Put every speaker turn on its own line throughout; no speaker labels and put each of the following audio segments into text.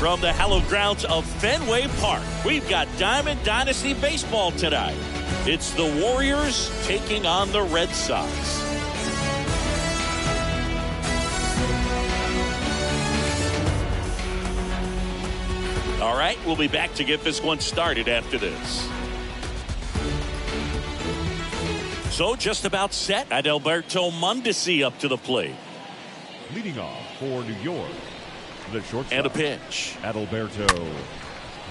From the hallowed grounds of Fenway Park, we've got Diamond Dynasty Baseball tonight. It's the Warriors taking on the Red Sox. All right, we'll be back to get this one started after this. So just about set. Adalberto Mondesi up to the plate.
Leading off for New York, the shortstop.
And a pitch.
Adalberto.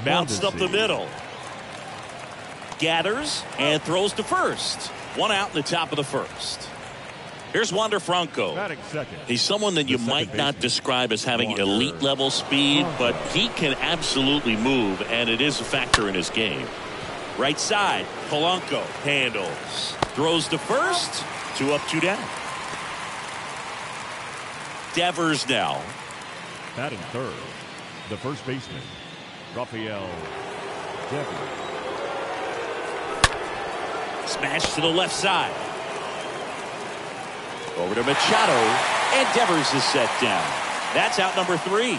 Bounced up the middle. Gathers and throws to first. One out in the top of the first. Here's Wander Franco. He's someone that you might not
baseman.
describe as having
Wander
elite level speed, but he can absolutely move, and it is a factor in his game. Right side, Polanco handles. Throws to first. Two up, two down. Devers now.
Batting third, the first baseman, Rafael Devers.
Smash to the left side. Over to Machado, and Devers is set down. That's out number three.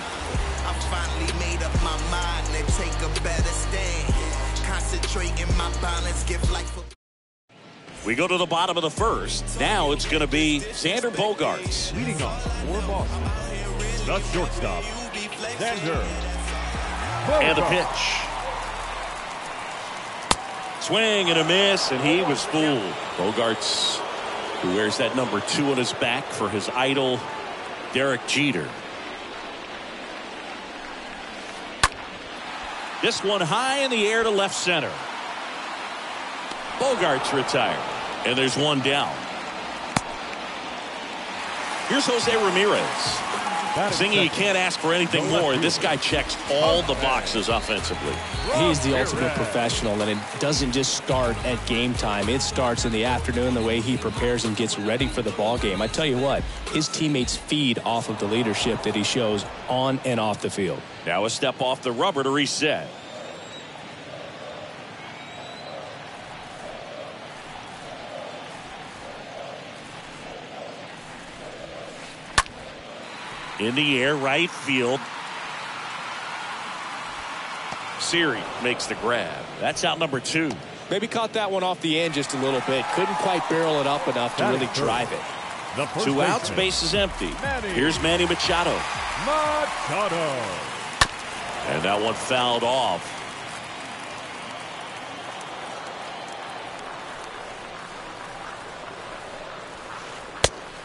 I finally made up my mind to take a better stand. Concentrate in my balance, give life a
We go to the bottom of the first. Now it's going to be Xander Bogaerts.
Leading off for Boston, the shortstop, Xander.
And the
Bogaerts.
pitch. Swing and a miss, and he was fooled. Bogaerts, who wears that number two on his back for his idol, Derek Jeter. This one high in the air to left center. Bogaerts retired, and there's one down. Here's Jose Ramirez.
Batting
Singing, you can't ask for anything more. This guy checks all the boxes offensively.
He's the ultimate professional, and it doesn't just start at game time. It starts in the afternoon, the way he prepares and gets ready for the ball game. I tell you what, his teammates feed off of the leadership that he shows on and off the field.
Now a step off the rubber to reset. In the air, right field. Siri makes the grab. That's out number two.
Maybe caught that one off the end just a little bit. Couldn't quite barrel it up enough to really drive it.
The
Two outs, base is empty.
Manny.
Here's Manny Machado.
Machado.
And that one fouled off.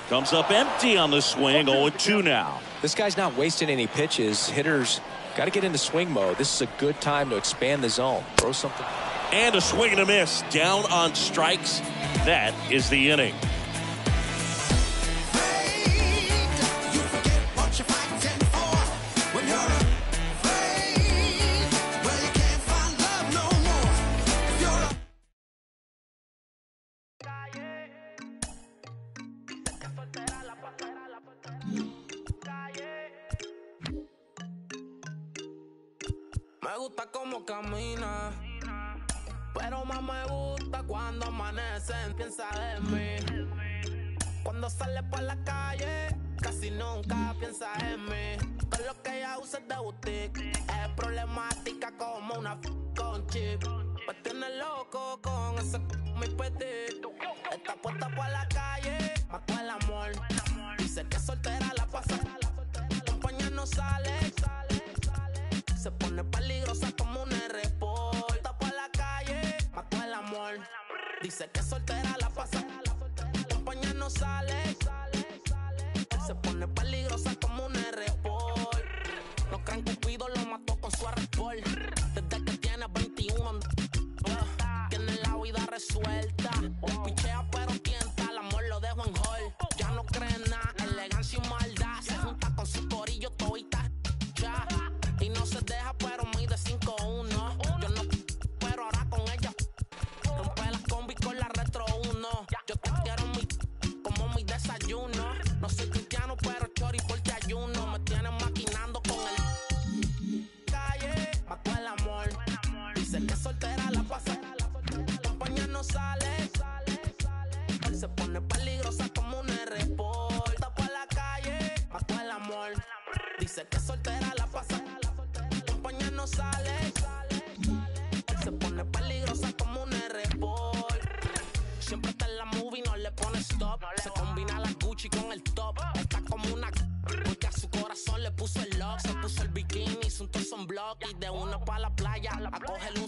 Comes up empty on the swing. 0-2 now.
This guy's not wasting any pitches. Hitters got to get into swing mode. This is a good time to expand the zone. Throw something.
And a swing and a miss. Down on strikes. That is the inning.
Gusta cómo camina, pero más me gusta cuando amanecen. Piensa en mí. Cuando sale por la calle, casi nunca piensa en mí. Con lo que ella usa es de boutique, es problemática como una f con chip. Me tiene loco con ese mi petit. Está puesta por la calle, mató el amor. Dice que soltera la pasa, compañía no sale. Se pone peligrosa como un. Está por la calle, mató el amor. Dice que soltera la pasa. Compañía no sale. Se pone peligrosa como un R-Port. No creen Cupido lo mató con su R-Port. Desde que tiene 21 and- ah, tiene la vida resuelta. Pichea pero tienta, No soy cristiano, pero chori por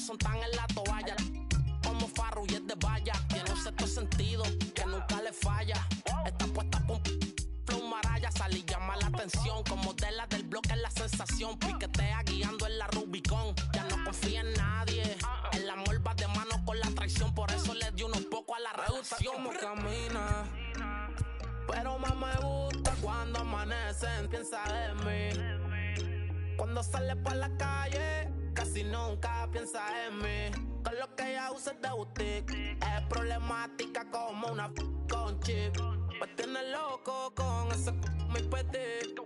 un sontán en la toalla. Como Farru y es de valla. Tiene un sexto sentido que nunca le falla. Está puesta con flow maraya. Sale y llama la atención. Como de la del bloque es la sensación. Piquetea guiando en la Rubicon. Ya no confía en nadie. El amor va de mano con la traición. Por eso le dio unos poco a la relación. como camina. Pero más me gusta cuando amanecen, piensa en mí. Cuando sale por la calle, casi nunca piensa en mí. Con lo que ella usa de boutique. Es problemática como una f- con chip. Pues tiene loco con ese mi petit.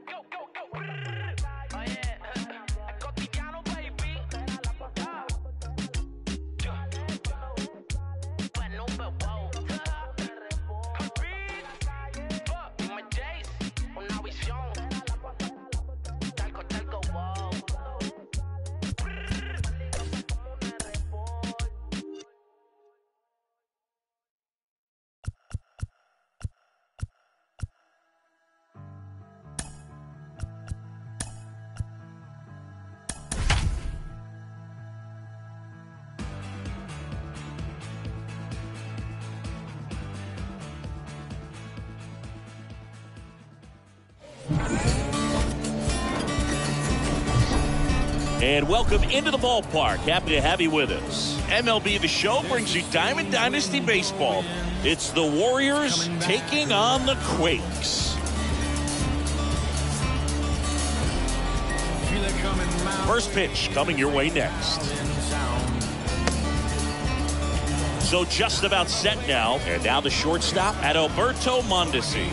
And welcome into the ballpark. Happy to have you with us. MLB The Show brings you Diamond Dynasty Baseball. It's the Warriors taking on the Quakes. First pitch coming your way next. So just about set now. And now the shortstop Adalberto Mondesi.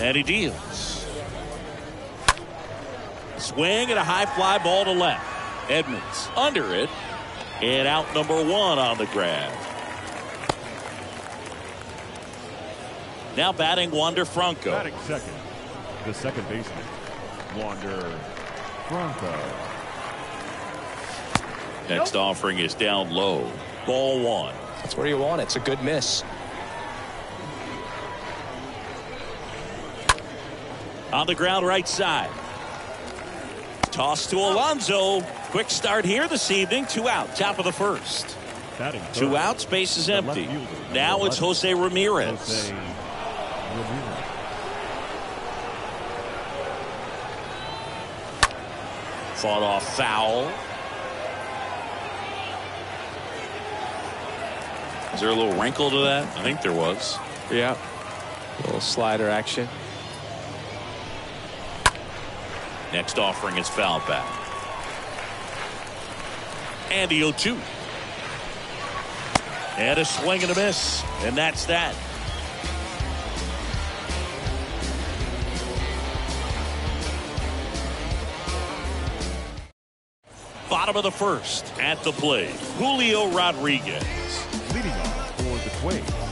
And he deals. Swing and a high fly ball to left. Edmonds under it. And out number one on the grab. Now batting Wander Franco.
Batting second, the second baseman, Wander Franco.
Next offering is down low. Ball one.
That's where you want it. It's a good miss.
On the ground right side. Toss to Alonso. Quick start here this evening. Two out. Top of the first. Two outs. Base is empty. Now it's Jose Ramirez.
Jose Ramirez.
Fought off foul. Is there a little wrinkle to that? I think there was.
Yeah. A little slider action.
Next offering is foul back. And 0-2. And a swing and a miss. And that's that. Bottom of the first at the plate. Julio Rodriguez.
Leading off for the Quakes.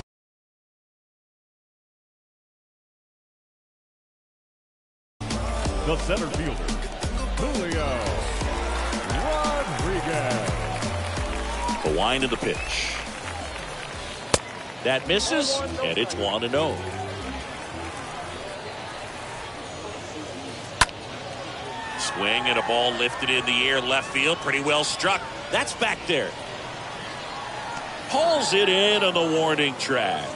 The center fielder, Julio Rodriguez.
The wind of the pitch. That misses, and it's 1 0. Swing and a ball lifted in the air, left field, pretty well struck. That's back there. Pulls it in on the warning track.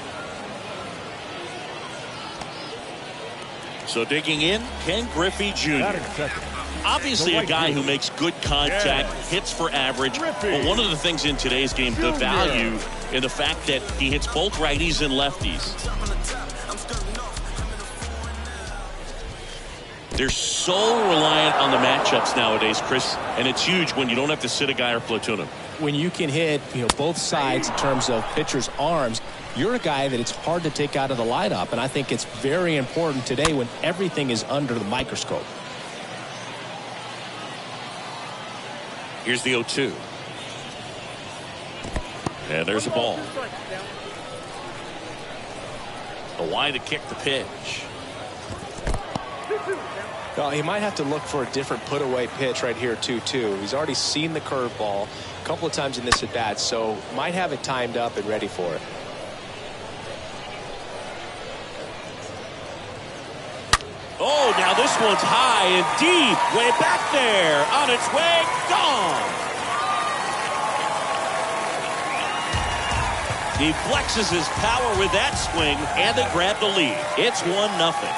So digging in, Ken Griffey Jr. Obviously, a guy who makes good contact, hits for average. But one of the things in today's game, the value in the fact that he hits both righties and lefties. They're so reliant on the matchups nowadays, Chris, and it's huge when you don't have to sit a guy or platoon him.
When you can hit, you know, both sides in terms of pitchers' arms, you're a guy that it's hard to take out of the lineup, and I think it's very important today when everything is under the microscope.
Here's the 0-2. And there's a ball. A wide to kick the pitch.
Well, he might have to look for a different put away pitch right here, 2 2. He's already seen the curveball couple of times in this at bat, so might have it timed up and ready for it.
Oh, now Now this one's high and deep, way back there, on its way, gone. He flexes his power with that swing, and they grab the lead. It's 1 nothing.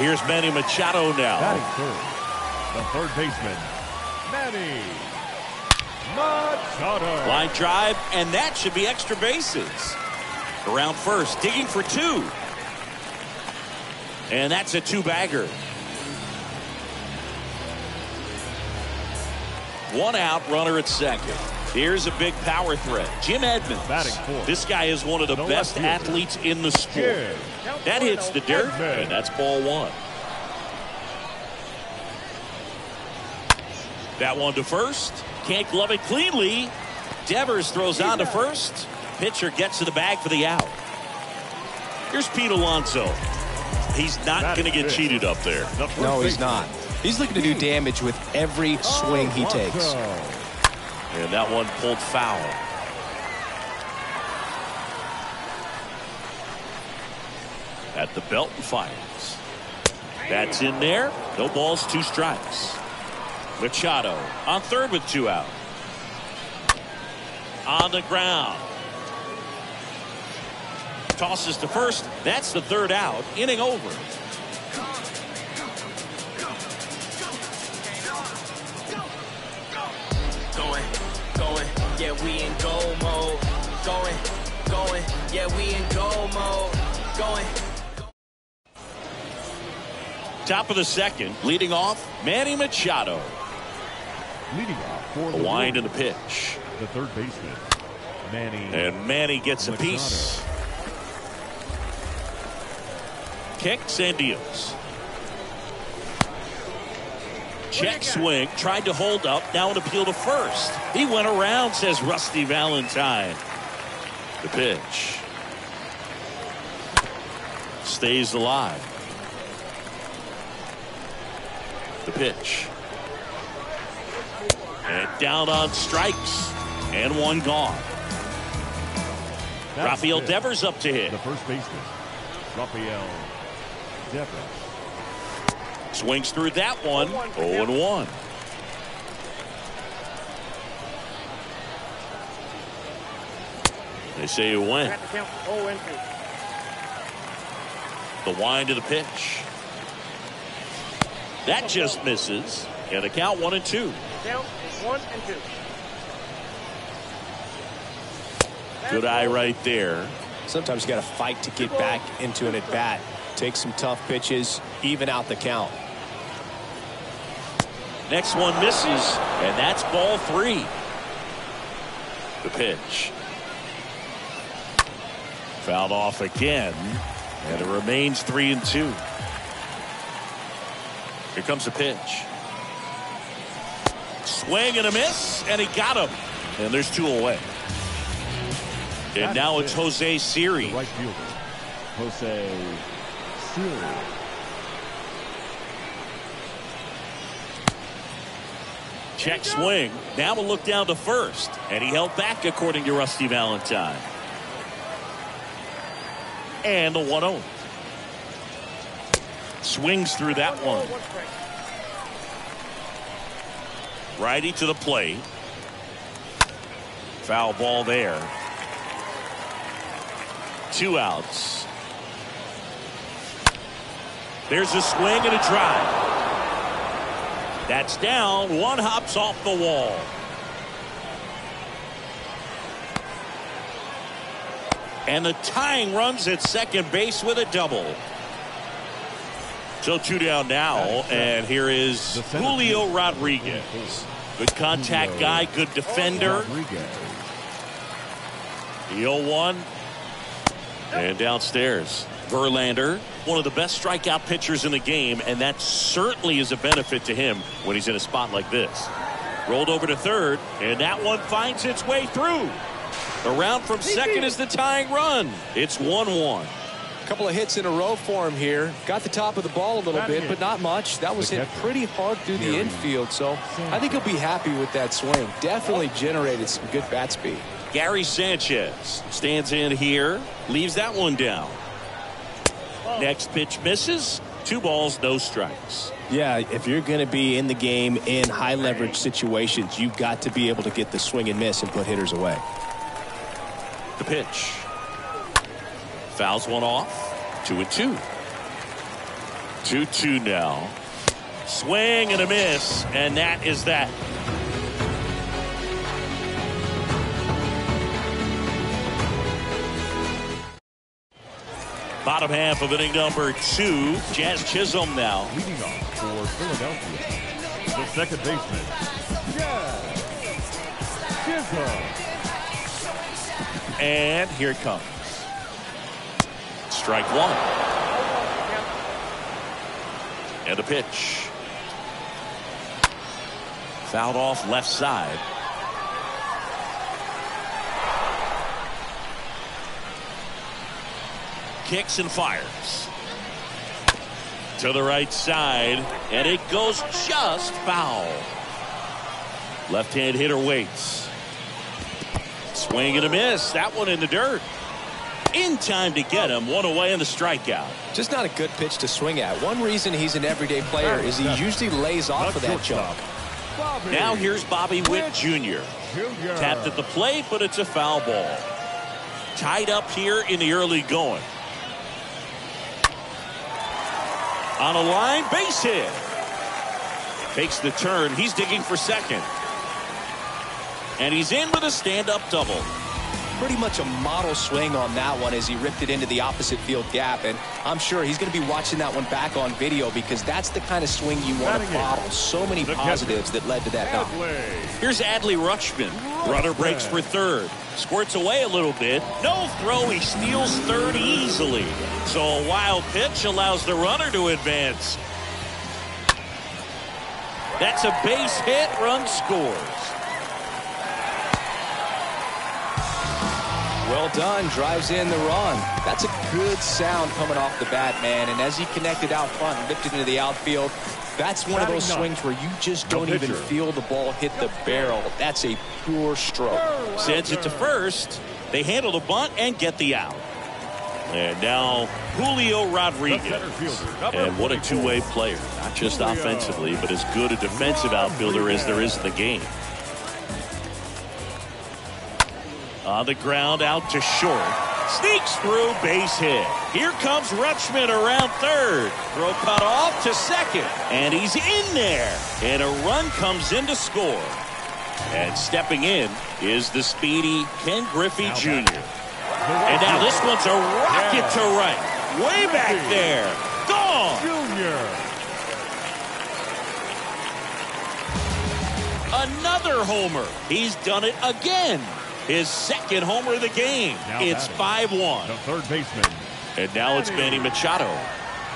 Here's Manny Machado now.
Batting third, the third baseman, Manny Machado.
Line drive, and that should be extra bases. Around first, digging for two. And that's a two-bagger. One out, runner at second. Here's a big power threat. Jim Edmonds.
Batting fourth.
This guy is one of the
No
best athletes in the sport.
Jim
That hits the dirt,
Edmonds.
and that's ball one. That one to first. Can't glove it cleanly. Devers throws on to first. Pitcher gets to the bag for the out. Here's Pete Alonso. He's not going to get cheated up there.
No, he's not. He's looking to do damage with every swing he takes.
Alonso.
And that one pulled foul. At the belt and fires. That's in there. No balls, two strikes. Machado on third with two out. On the ground. Tosses to first. That's the third out. Inning over.
Going, going, yeah, we in go mode. Going, going, yeah, we in go mode. Going.
Top of the second. Leading off, Manny Machado.
Leading off for
The
the
wind and the pitch.
the third baseman, Manny
And Manny gets a piece. Kicks and deals. Check swing. Tried to hold up. Now an appeal to first. He went around, says Rusty Valentine. The pitch. Stays alive. The pitch. And down on strikes. And one gone.
That's
Rafael
it.
Devers up to hit.
The first baseman, Rafael Devers.
Swings through that one. 0 and 1. They say you went. The wind of the pitch. That just misses. And a count one and two.
Count is one and two.
Good eye right there.
Sometimes you got to fight to get back into an at bat. Take some tough pitches, even out the count.
Next one misses, and that's ball three. The pitch. Fouled off again, and it remains three and two. Here comes the pitch. Swing and a miss, and he got him. And there's two away. And now it's Jose Siri.
Right fielder, Jose Siri.
Check swing. Now we'll look down to first. And he held back, according to Rusty Valentine. And the 1 0. Swings through that one.
Oh,
Righty to the plate. Foul ball there. Two outs. There's a swing and a drive. That's down. One hops off the wall. And the tying runs at second base with a double. So two down now, and here is Julio Rodriguez. Good contact guy, good defender.
Rodriguez.
The 0-1. And downstairs, Verlander, one of the best strikeout pitchers in the game, and that certainly is a benefit to him when he's in a spot like this. Rolled over to third, and that one finds its way through. Around from second is the tying run. It's 1-1.
A couple of hits in a row for him here. Got the top of the ball a little
Batting
bit,
in.
but not much. That was hit pretty hard through the infield, so I think he'll be happy with that swing. Definitely generated some good bat speed.
Gary Sanchez stands in here, leaves that one down. Next pitch misses, Two balls, no strikes.
Yeah, if you're going to be in the game in high leverage situations, you've got to be able to get the swing and miss and put hitters away.
The pitch. Fouls one off. Two and two. Two two now. Swing and a miss, and that is that. Bottom half of inning number two. Jazz Chisholm now.
Leading off for Philadelphia, the second baseman, Jazz Chisholm.
And here it comes. Strike one. And a pitch. Fouled off left side. Kicks and fires. To the right side. And it goes just foul. Left hand hitter waits. Swing and a miss. That one in the dirt. In time to get him. One away in the strikeout.
Just not a good pitch to swing at. One reason he's an everyday player is he usually lays off
The
of that jump.
Now here's Bobby Witt Jr.
Jr.
Tapped at the plate, but it's a foul ball. Tied up here in the early going. On a line, base hit. Takes the turn. He's digging for second. And he's in with a stand-up double.
Pretty much a model swing on that one as he ripped it into the opposite field gap. And I'm sure he's going to be watching that one back on video because that's the kind of swing you want to
in.
model. So many
The
positives that led to that knock.
Adley.
Here's Adley Rutschman. Runner breaks for third. Squirts away a little bit. No throw. He steals third easily. So a wild pitch allows the runner to advance. That's a base hit. Run scores.
Well done. Drives in the run. That's a good sound coming off the bat, man. And as he connected out front and lifted into the outfield, that's one of those swings where you just don't even feel the ball hit the barrel. That's a pure stroke.
Sends it to first. They handle the bunt and get the out. And now Julio Rodriguez.
center fielder,
And what a two-way player. Not just
Julio
offensively, but as good a defensive outfielder as there is in the game. On the ground, out to short. Sneaks through, base hit. Here comes Rutschman around third. Throw cut off to second. And he's in there. And a run comes in to score. And stepping in is the speedy Ken Griffey Jr. And now this one's a rocket to right. Way back there. Gone.
Junior.
Another homer. He's done it again. His second homer of the game.
Now
it's 5-1.
The third baseman,
And now it's Manny Machado.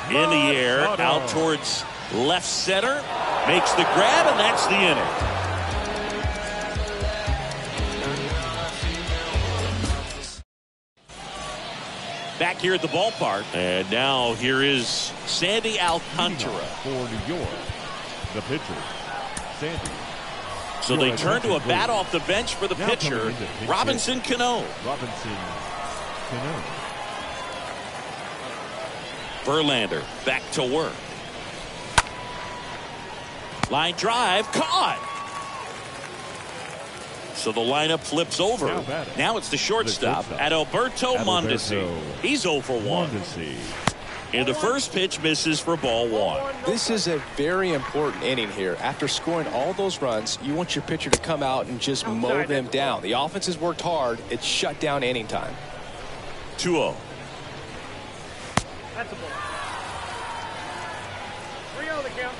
In the air,
Machado.
out towards left center. Makes the grab, and that's the inning. Back here at the ballpark. And now here is Sandy Alcantara.
for New York. The pitcher, Sandy
So they turn to a bat off the bench for the pitcher,
coming in to pitch
Robinson Cano.
Robinson Cano.
Verlander back to work. Line drive caught. So the lineup flips over.
Now.
Now it's the shortstop,
shortstop.
Adalberto
Adalberto
Mondesi. He's 0 for 1.
Mondesi.
And the first pitch misses for ball one.
This is a very important inning here. After scoring all those runs, you want your pitcher to come out and just mow them down. The offense has worked hard. It's shut down inning time.
2 0.
That's a ball. 3 0 the count.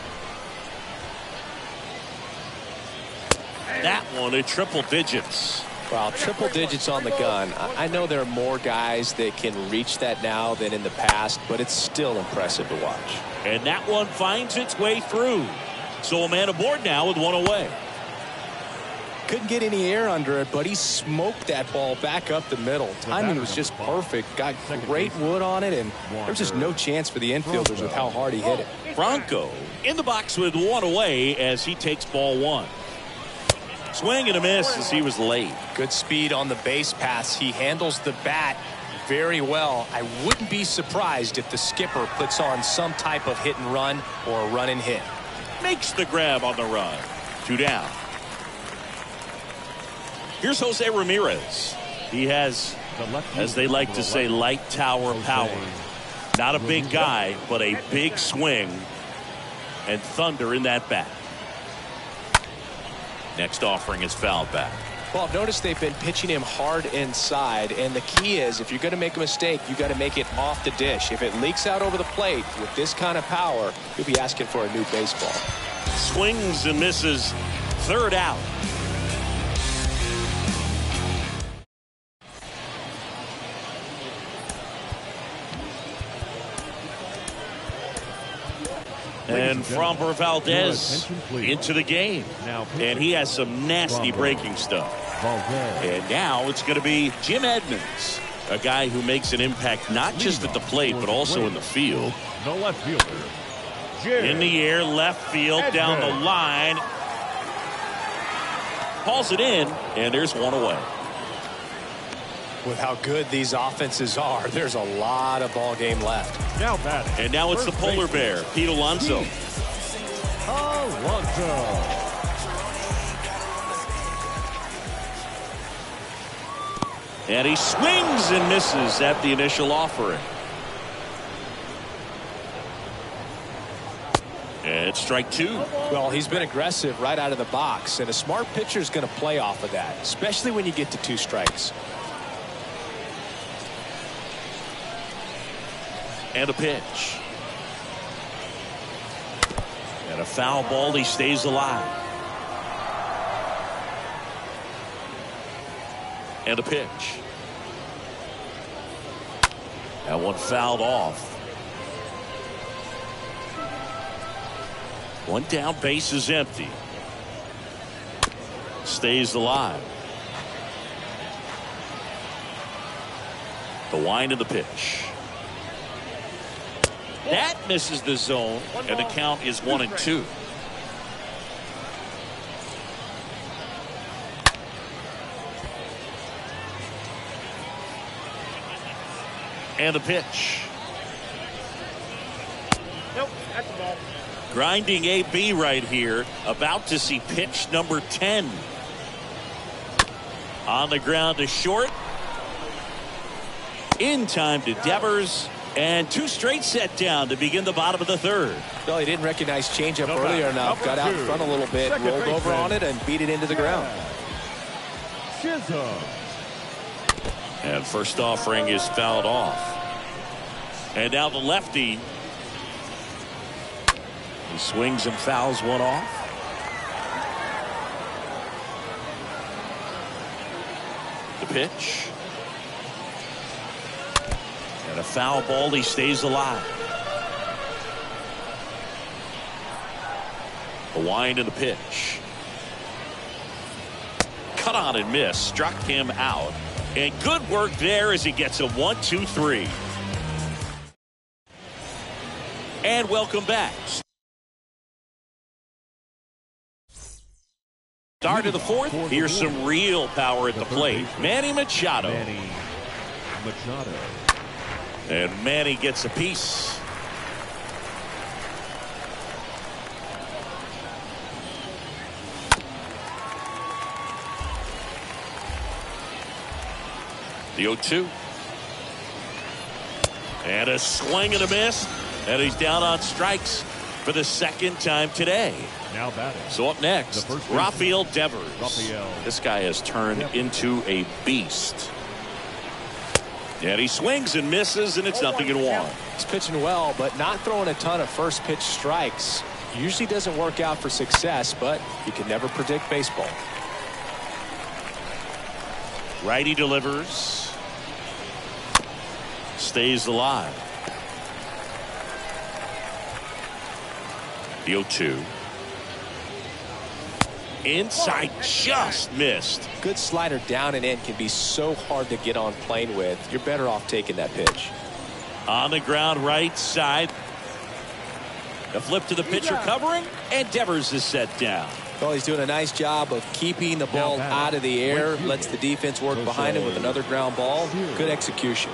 That one at triple digits.
Wow, triple digits on the gun. I I know there are more guys that can reach that now than in the past, but it's still impressive to watch.
And that one finds its way through. So a man aboard now with one away.
Couldn't get any air under it, but he smoked that ball back up the middle. Timing was just perfect. Got great wood on it, and there was just no chance for the infielders with how hard he hit it.
Franco in the box with one away as he takes ball one. Swing and a miss as he was late.
Good speed on the base pass. He handles the bat very well. I wouldn't be surprised if the skipper puts on some type of hit and run or a run and hit.
Makes the grab on the run. Two down. Here's Jose Ramirez. He has, as they like to say, light tower power. Not a big guy, but a big swing and thunder in that bat. Next offering is fouled back.
Well, I've noticed they've been pitching him hard inside, and the key is if you're going to make a mistake, you've got to make it off the dish. If it leaks out over the plate with this kind of power, you'll be asking for a new baseball.
Swings and misses. Third out. And Framber Valdez
Your attention, please.
into the game.
Now
And he has some nasty breaking stuff. And now it's going to be Jim Edmonds, a guy who makes an impact not just at the plate, but also in the field.
The left fielder.
In the air, left field, down the line. Hauls it in, and there's one away.
With how good these offenses are, there's a lot of ball game left.
Now batting.
And now it's the polar bear, Pete Alonso.
Alonso.
And he swings and misses at the initial offering. And it's strike two.
Well, he's been aggressive right out of the box, and a smart pitcher is going to play off of that, especially when you get to two strikes.
And a pitch. And a foul ball. He stays alive. And a pitch. That one fouled off. One down, base is empty. Stays alive. The wind of the pitch. That misses the zone, and the count is one and two. And a pitch.
Nope, that's a ball.
Grinding AB right here. About to see pitch number 10. On the ground to short. In time to Devers. And two straight set down to begin the bottom of the third.
Well, he didn't recognize changeup
Number-
earlier enough, got out in front a little bit,
Second
rolled over on it, and beat it into the ground.
Chisholm.
And first offering is fouled off. And now the lefty. He swings and fouls one off. The pitch. A foul ball. He stays alive. The wind and the pitch. Cut on and miss. Struck him out. And good work there as he gets a one, two, three. And welcome back. Start of the fourth. Here's some real power at the plate. Manny Machado.
Manny Machado.
And Manny gets a piece. The 0-2. And a swing and a miss. And he's down on strikes for the second time today.
Now batting.
So up next,
The first baseman,
Rafael Devers.
Rafael.
This guy has turned
Devers.
into a beast. And he swings and misses, and it's oh, nothing in one.
He's pitching well, but not throwing a ton of first pitch strikes. Usually doesn't work out for success, but you can never predict baseball.
Righty delivers. Stays alive. The 0-2. Inside just missed.
Good slider down and in can be so hard to get on plane with. You're better off taking that pitch.
On the ground right side. The flip to the pitcher covering, and Devers is set down.
Well, he's doing a nice job of keeping the ball out of the air, lets the defense work behind him with another ground ball. Good execution.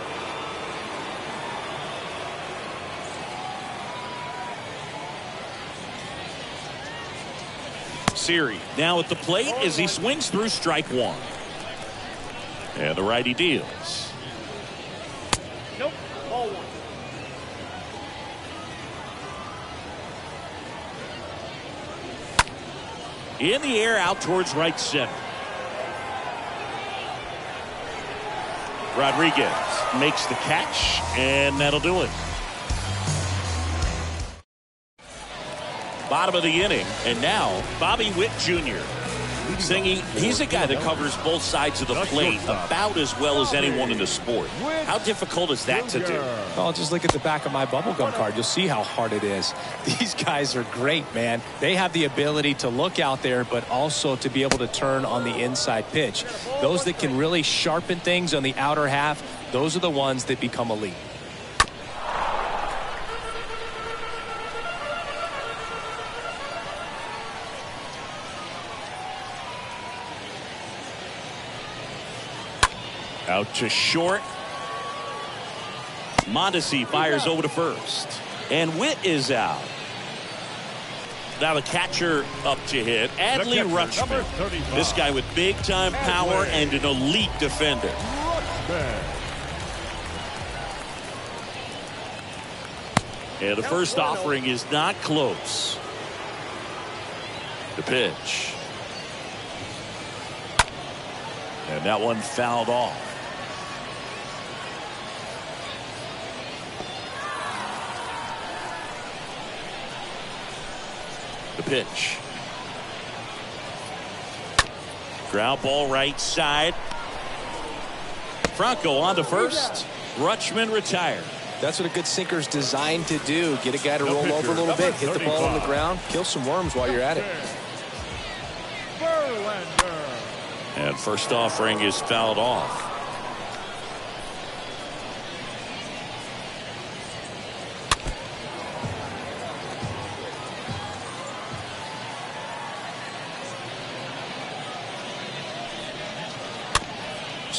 Series. Now at the plate as he swings through strike one. And the righty deals.
Nope. Ball one.
In the air out towards right center. Rodriguez makes the catch, and that'll do it. Bottom of the inning, and now Bobby Witt Jr. Singy, he's a guy that covers both sides of the plate about as well as anyone in the sport. How difficult is that to do?
Oh, just look at the back of my bubblegum card. You'll see how hard it is. These guys are great, man. They have the ability to look out there, but also to be able to turn on the inside pitch. Those that can really sharpen things on the outer half, those are the ones that become elite.
Out to short. Mondesi fires over to first. And Witt is out. Now the catcher up to hit. Adley Rutschman. This guy with big time power
Adley.
and an elite defender.
Rutschman.
And the first offering is not close. The pitch. And that one fouled off. Pitch. Ground ball right side. Franco on to first. Rutschman retired.
That's what a good sinker's designed to do. Get a guy to
The
roll
pitcher,
over a little
number
bit, hit the ball on the ground, kill some worms while you're at it.
Verlander.
And first offering is fouled off.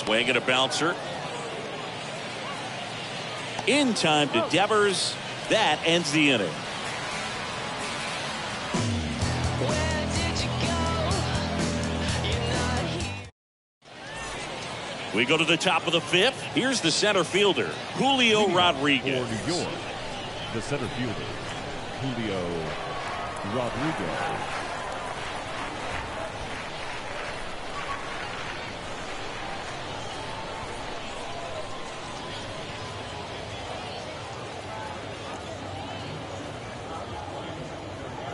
Swing and a bouncer. In time to Devers. That ends the inning. We go to the top of the fifth. Here's the center fielder, Julio Rodriguez.
For New York, the center fielder, Julio Rodriguez.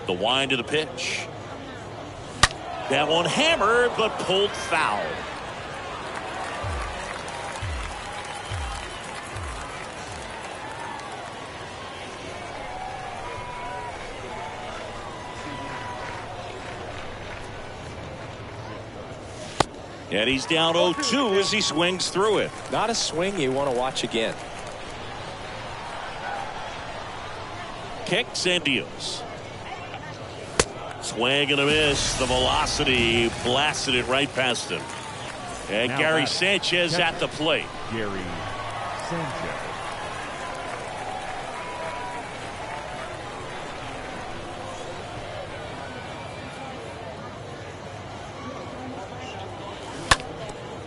The wind of the pitch. That one hammered, but pulled foul. And he's down 0-2 as he swings through it.
Not a swing you want to watch again.
Kicks and deals. Swing and a miss. The velocity blasted it right past him. And
Now
Gary. Sanchez at the plate.
Gary Sanchez.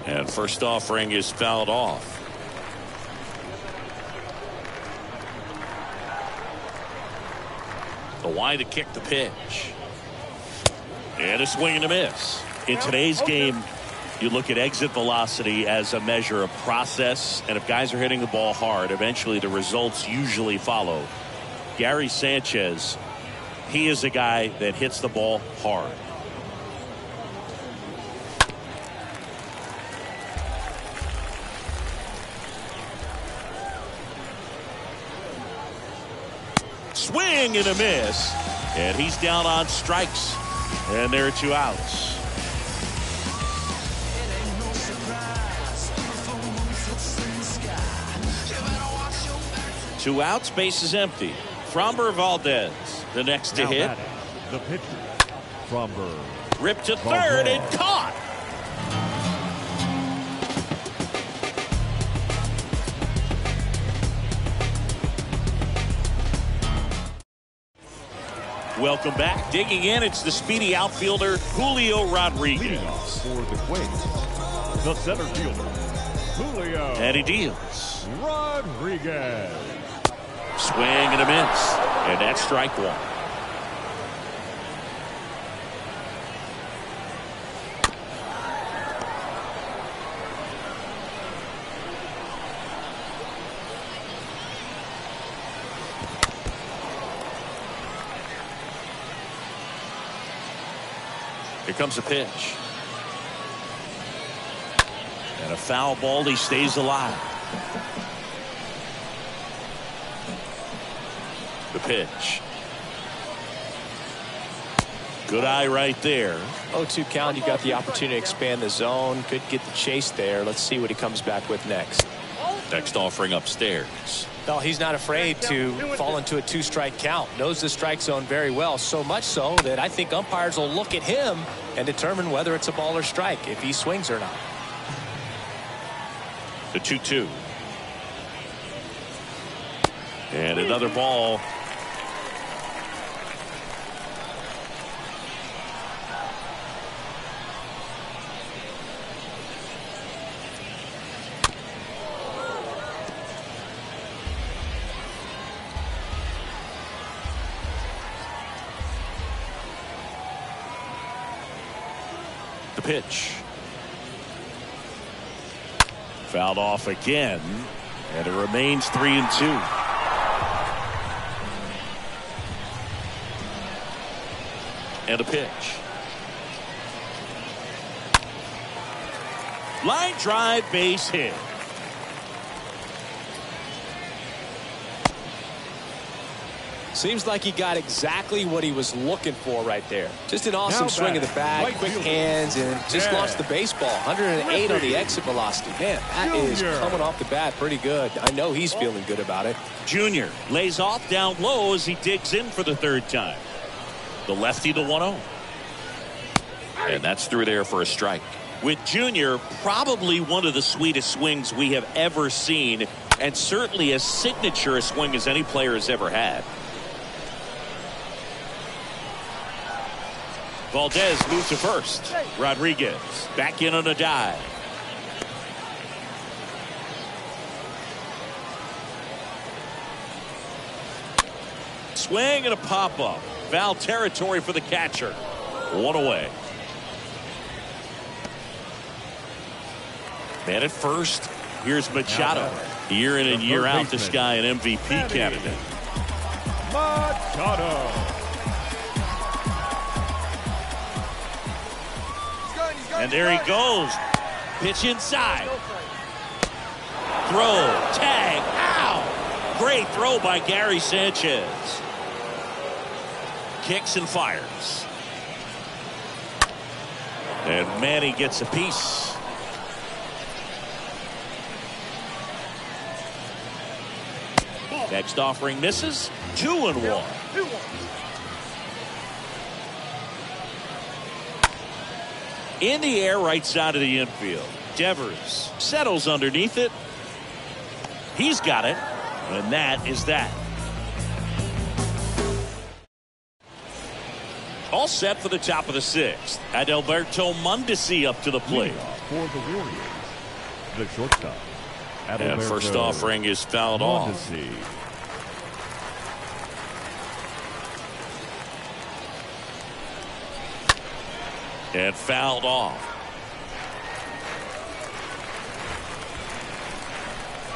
And first offering is fouled off. The wide to kick the pitch. And a swing and a miss. In today's game, you look at exit velocity as a measure of process. And if guys are hitting the ball hard, eventually the results usually follow. Gary Sanchez, he is a guy that hits the ball hard. Swing and a miss. And he's down on strikes. And there are two outs. Two outs, base is empty. Framber Valdez, the next to
Now
hit.
the pitcher, Framber.
Ripped to third and caught. Welcome back. Digging in, it's the speedy outfielder Julio Rodriguez.
Leading off for the Quakes, the center fielder, Julio
And he deals.
Rodriguez.
Swing and a miss. And that's strike one. Comes a pitch. And a foul ball. He stays alive. The pitch. Good eye right there.
0-2 count. You got the opportunity to expand the zone. Could get the chase there. Let's see what he comes back with next.
Next offering upstairs.
No, he's not afraid to fall into a two-strike count. Knows the strike zone very well, so much so that I think umpires will look at him and determine whether it's a ball or strike, if he swings or not.
The 2 2. And another ball. Pitch. Fouled off again. And it remains three and two. And a pitch. Line drive base hit.
Seems like he got exactly what he was looking for right there. Just an awesome
Now
swing of the
batting,
bat,
right
quick
fielder.
hands, and just
Yeah.
launched the baseball. 108 on the exit velocity. Man, that is
Junior.
coming off the bat pretty good. I know he's feeling good about it.
Junior lays off down low as he digs in for the third time. The lefty to 1 0. And that's through there for a strike. With Junior, probably one of the sweetest swings we have ever seen, and certainly as signature a swing as any player has ever had. Valdez moves to first. Rodriguez back in on a dive. Swing and a pop up. Foul territory for the catcher. One away. Man at first. Here's Machado. Year in and year out, this guy an MVP candidate.
Machado.
And there he goes. Pitch inside. Throw. Tag. Ow. Great throw by Gary Sanchez. Kicks and fires. And Manny gets a piece. Next offering misses. Two and one.
Two one.
In the air, right side of the infield. Devers settles underneath it. He's got it. And that is that. All set for the top of the sixth. Adalberto Mondesi up to the plate.
For the Warriors, the shortstop.
And first offering is fouled off. And fouled off.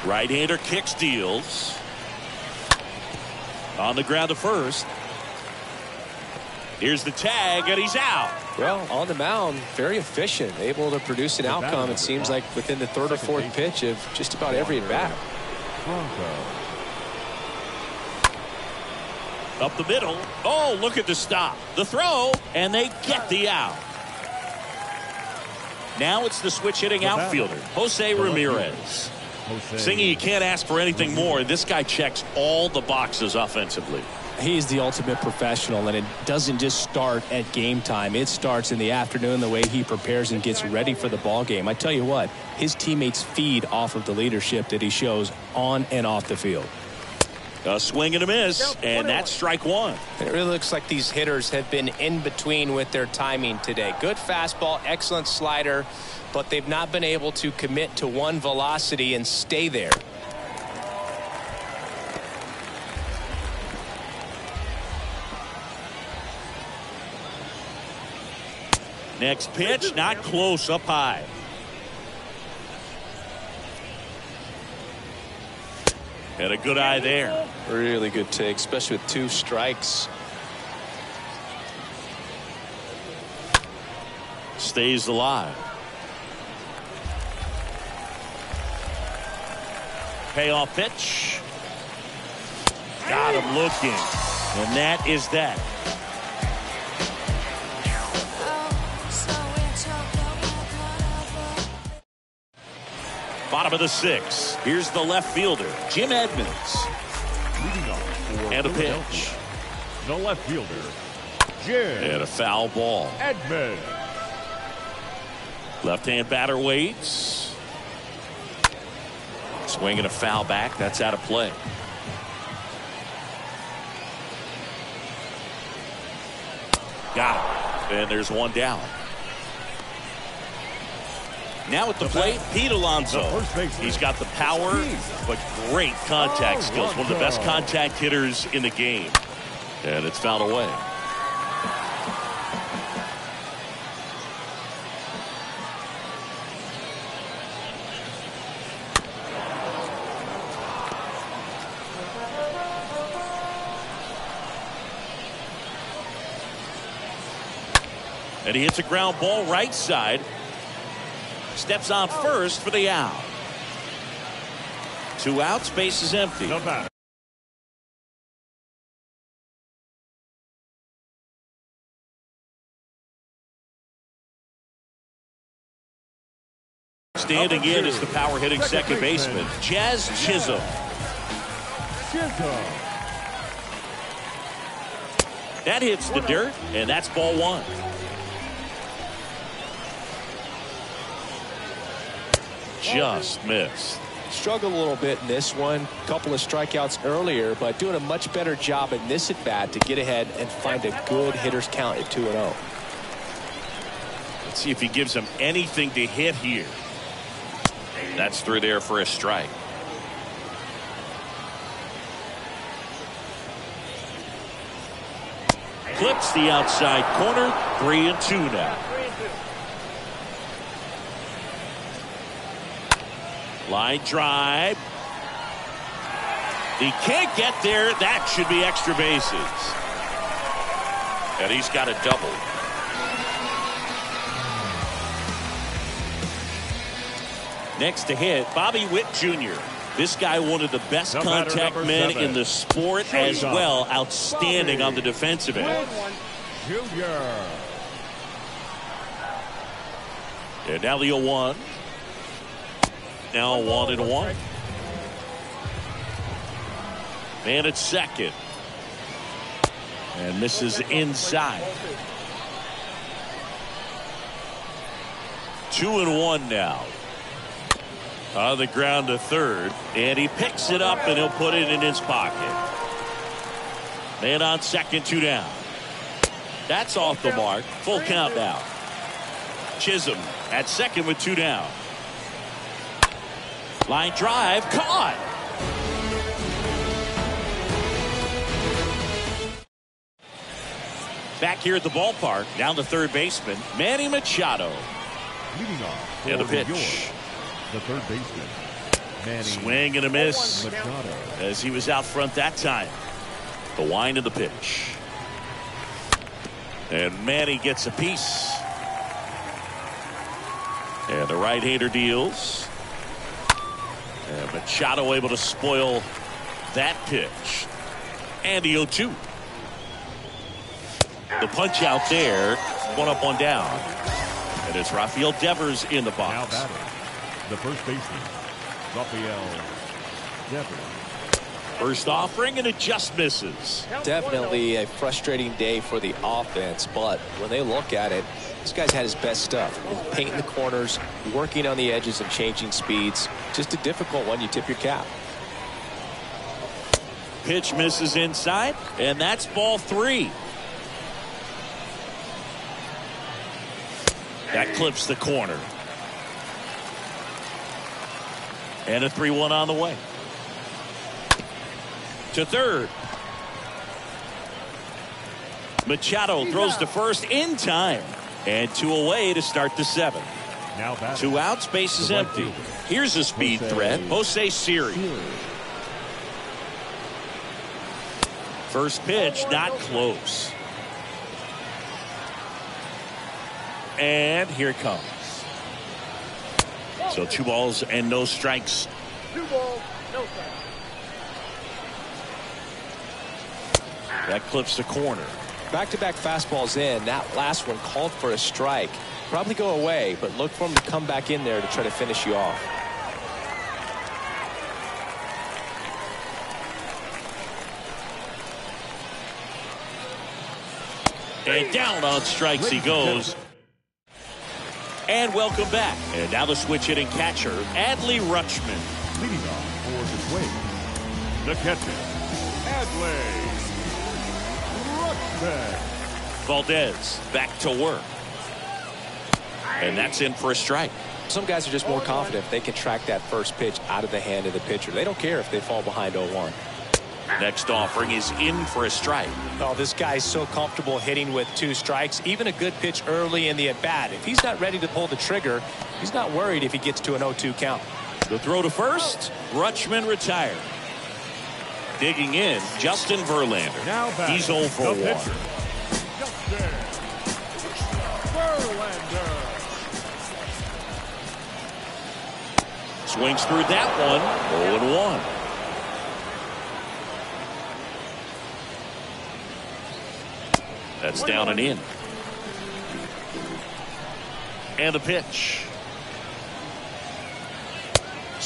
Right-hander kicks deals. On the ground to first. Here's the tag, and he's out.
Well, on the mound, very efficient, able to produce an outcome. It seems like within the third or fourth pitch of just about every at bat.
Up the middle. Oh, look at the stop. The throw, and they get the out. Now it's the switch hitting outfielder, Jose Ramirez.
Jose.
Singing, you can't ask for anything more. This guy checks all the boxes offensively.
He's the ultimate professional, and it doesn't just start at game time. It starts in the afternoon, the way he prepares and gets ready for the ball game. I tell you what, his teammates feed off of the leadership that he shows on and off the field.
A swing and a miss, and that's strike one.
It really looks like these hitters have been in between with their timing today. Good fastball, excellent slider, but they've not been able to commit to one velocity and stay there.
Next pitch, not close, up high. And a good eye there.
Really good take, especially with two strikes.
Stays alive. Payoff pitch. Got him looking. And that is that. Bottom of the six. Here's the left fielder, Jim Edmonds.
Leading off for
And a pitch.
The left fielder, Jim
And a foul ball.
Edmonds.
Left hand batter waits. Swinging a foul back. That's out of play. Got it. And there's one down. Now at the plate, Pete Alonso.
The first baseman.
He's got the power, but great contact oh, skills. One of the best contact hitters in the game. And it's fouled away. And he hits a ground ball right side. Steps on first for the out. Two outs, base is empty.
No batter,
Standing in is the power hitting second,
second
baseman,
baseman,
Jazz Chisholm.
Chisholm.
That hits the dirt, and that's ball one. Just missed.
Struggled a little bit in this one. Couple of strikeouts earlier, but doing a much better job in this at bat to get ahead and find a good hitter's count at 2 0.
Let's see if he gives him anything to hit here. That's through there for a strike. Clips the outside corner, three and two now.
Three and two.
Line drive. He can't get there. That should be extra bases. And he's got a double. Next to hit, Bobby Witt Jr. This guy, one of the best
batter,
contact men
seven.
in the sport as well. Outstanding
Bobby
on the defensive end.
Junior.
And now the 0-1. Now 1 and 1. Man at second. And misses inside. Two and one now. On the ground to third. And he picks it up and he'll put it in his pocket. Man on second, two down. That's off the mark. Full count now. Chisholm at second with two down. Line drive caught. Back here at the ballpark, down to third baseman, Manny Machado.
Leading off
a
New
pitch.
York, the third baseman, Manny
Swing and a miss
Machado.
as he was out front that time. The wind of the pitch. And Manny gets a piece. And the right-hander deals. And Machado able to spoil that pitch. And the 0-2. The punch out there. One up, one down. And it's Rafael Devers in the
Now
box.
batting, the first baseman, Rafael Devers.
First offering, and it just misses.
Definitely a frustrating day for the offense, but when they look at it, this guy's had his best stuff. Painting the corners, working on the edges, and changing speeds. Just a difficult one. You tip your cap.
Pitch misses inside, and that's ball three. That clips the corner. And a 3 1 on the way. To third. Machado throws to first in time. And two away to start the seventh.
Now batting.
Two outs, base is empty. Here's a speed
Jose
threat. Jose Siri.
Siri.
First pitch, not close. And here it comes. So two balls and no strikes.
Two balls, no strikes.
That clips the corner.
Back-to-back fastballs in. That last one called for a strike. Probably go away, but look for him to come back in there to try to finish you off.
And down on strikes he goes. And welcome back. And now the switch hitting catcher, Adley Rutschman.
Leading off for the Twins. The catcher, Adley Rutschman.
Valdez back to work. And that's in for a strike.
Some guys are just more confident if they can track that first pitch out of the hand of the pitcher. They don't care if they fall behind 0-1.
Next offering is in for a strike.
Oh, this guy's so comfortable hitting with two strikes. Even a good pitch early in the at-bat. If he's not ready to pull the trigger, he's not worried if he gets to an 0-2 count.
The throw to first, Rutschman retired. Digging in, Justin Verlander.
Now batting.
He's 0 for
the
1.
pitcher, Justin Verlander.
Swings through that one, 0 1. That's down and in. And the pitch.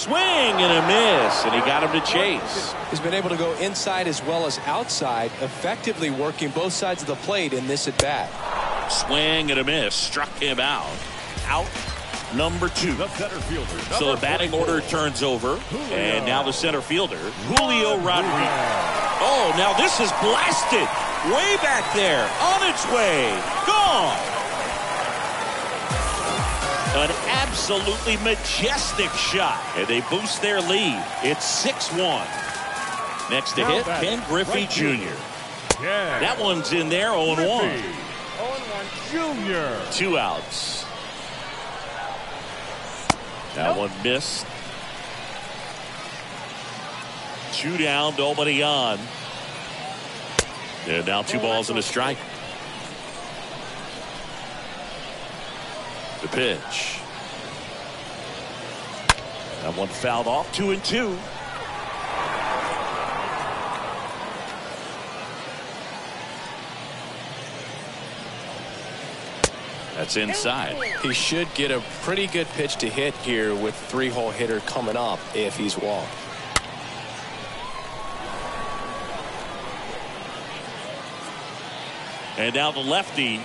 Swing and a miss, and he got him to chase.
He's been able to go inside as well as outside, effectively working both sides of the plate in this at-bat.
Swing and a miss, struck him out. Out number two.
The center fielder.
So the batting
44,
order turns over,
Julio.
and now the center fielder, Julio Rodriguez. Oh, now this is blasted. Way back there. On its way. Gone. Absolutely majestic shot. And they boost their lead. It's 6-1. Next to
Now
hit, Ken Griffey
right
Jr.
Yeah.
That one's in there 0-1.
0 1.
Junior.
Two outs. That one missed. Two down, nobody on. And now two oh, balls and a strike. The pitch. That one fouled off. Two and two. That's inside.
He should get a pretty good pitch to hit here with three-hole hitter coming up if he's walked.
And now the lefty.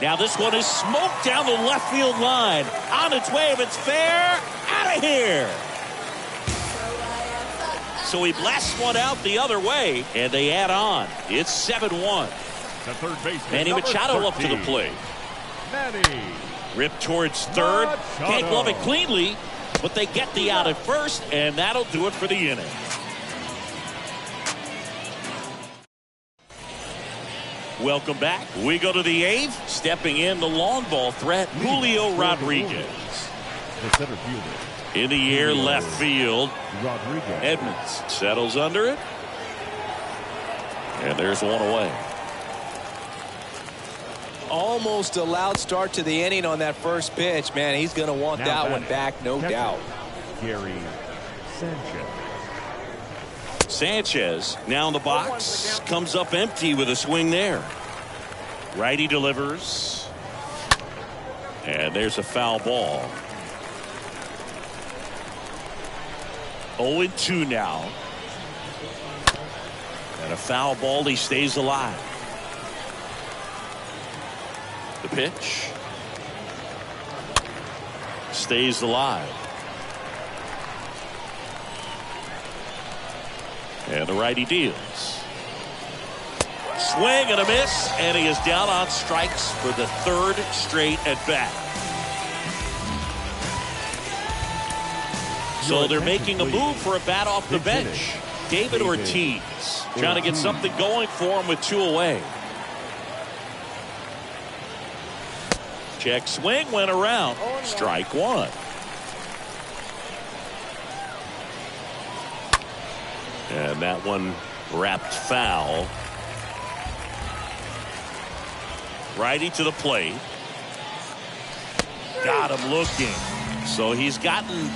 Now this one is smoked down the left field line. On its way, if it's fair, out of here. So he blasts one out the other way, and they add on. It's 7 1.
Third baseman.
Manny Machado up to the plate.
Manny.
Ripped towards third.
Machado.
Can't glove it cleanly, but they get the out at first, and that'll do it for the inning. Welcome back. We go to the eighth. Stepping in the long ball threat, Julio Rodriguez.
The center fielder.
In the air, left field.
Rodriguez.
Edmonds settles under it. And there's one away.
Almost a loud start to the inning on that first pitch. Man, he's going to want
Now
that
batting.
one back, no
Catcher,
doubt.
Gary Sanchez.
Sanchez now in the box comes up empty with a swing there. Righty delivers. And there's a foul ball. 0 2 now. And a foul ball, he stays alive. The pitch. Stays alive. And the righty deals. Swing and a miss, and he is down on strikes for the third straight at bat. So they're making a move for a bat off the bench. David Ortiz trying to get something going for him with two away. Check swing went around. Strike one. And that one wrapped foul. Righty to the plate. Got him looking. So he's gotten.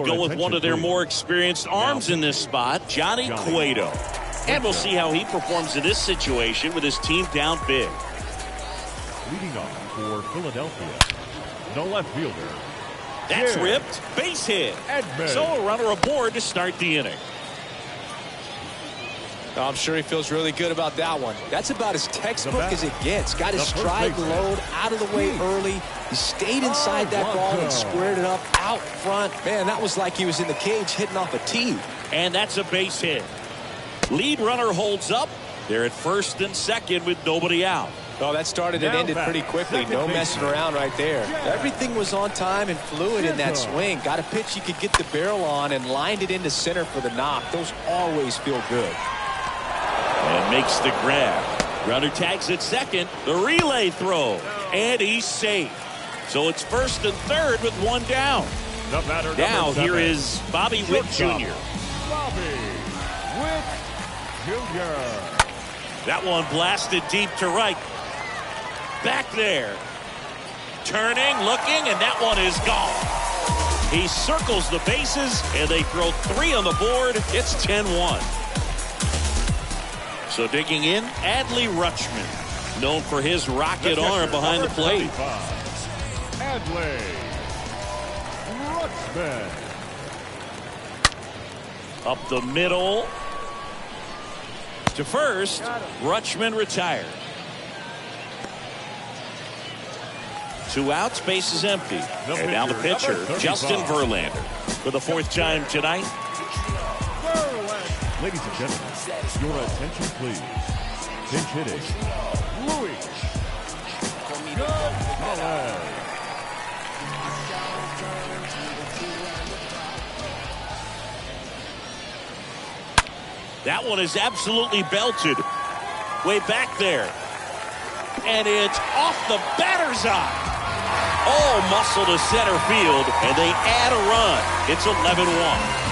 They go with one of their more experienced arms in this spot, Johnny,
Johnny.
Cueto. And we'll see how he performs in this situation with his team down big.
Leading off for Philadelphia, the left fielder,
That's
Yeah.
ripped. Base hit.
Edman.
So a runner aboard to start the inning.
Oh, I'm sure he feels really good about that one. That's about as textbook as it gets. Got his stride
baseman.
load out of the way early. He stayed inside oh, that ball and squared it up out front. Man, that was like he was in the cage hitting off a tee.
And that's a base hit. Lead runner holds up. They're at first and second with nobody out.
Oh, that started and ended pretty quickly. No messing around right there. Everything was on time and fluid in that swing. Got a pitch he could get the barrel on and lined it into center for the knock. Those always feel good.
And makes the grab. Runner tags at second. The relay throw. And he's safe. So it's first and third with one down. Now
seven,
is Bobby Witt
Shortstop.
Jr.
Bobby Witt Jr.
That one blasted deep to right. Back there. Turning, looking, and that one is gone. He circles the bases, and they throw three on the board. It's 10-1. So digging in, Adley Rutschman, known for his rocket arm behind the plate.
25, Adley Rutschman.
Up the middle. To first, Rutschman retired. Two outs, base is empty.
The
and now the
pitcher,
pitcher, Justin Verlander. For the fourth time tonight,
Ladies and gentlemen, your attention please. Pinch hitting. Luis Gonzalez.
That one is absolutely belted. Way back there. And it's off the batter's eye. All muscle to center field, and they add a run. It's 11 1.